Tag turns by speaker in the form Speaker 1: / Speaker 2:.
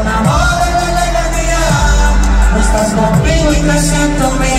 Speaker 1: un amor
Speaker 2: en la.
Speaker 1: No estás conmigo y siento bien.